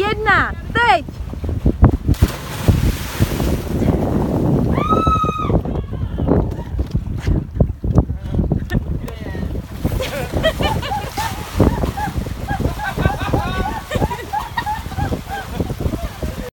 jedna, teď!